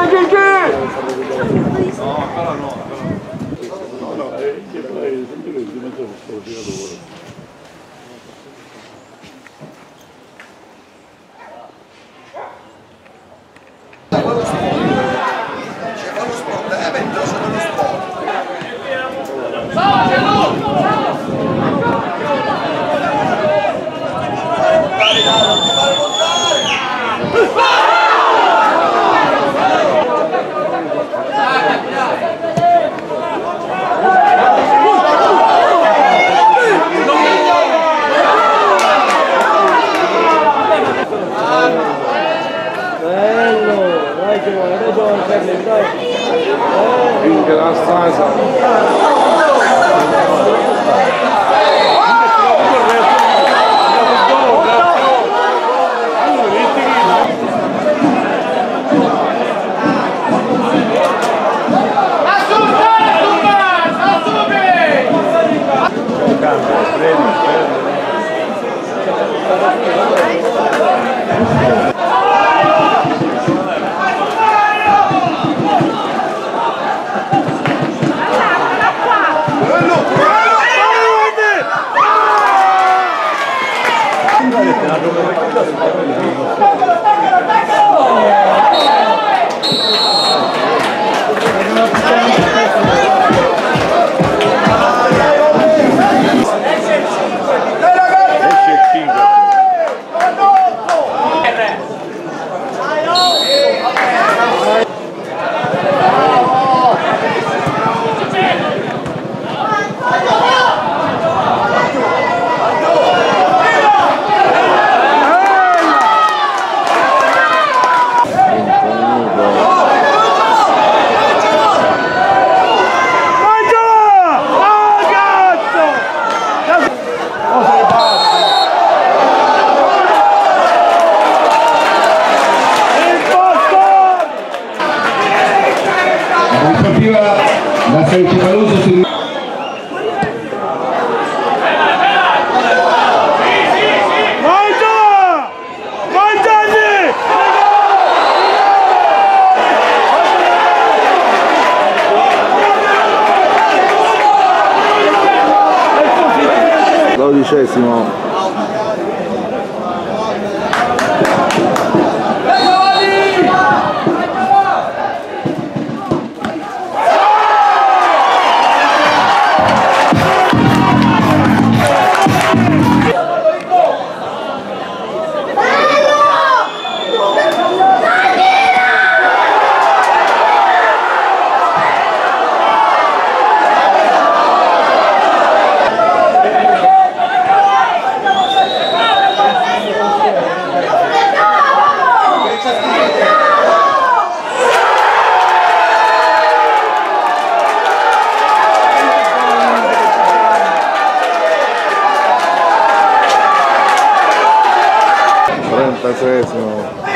Dai Gigi! No, ancora no, ancora no. No, no, è sempre di mezzo al lavoro. Engraçada. Assunta, Assunta! Assume! Prêmio, prêmio. Capiva la Sancipaloso sul... Dodicesimo. ったですよ。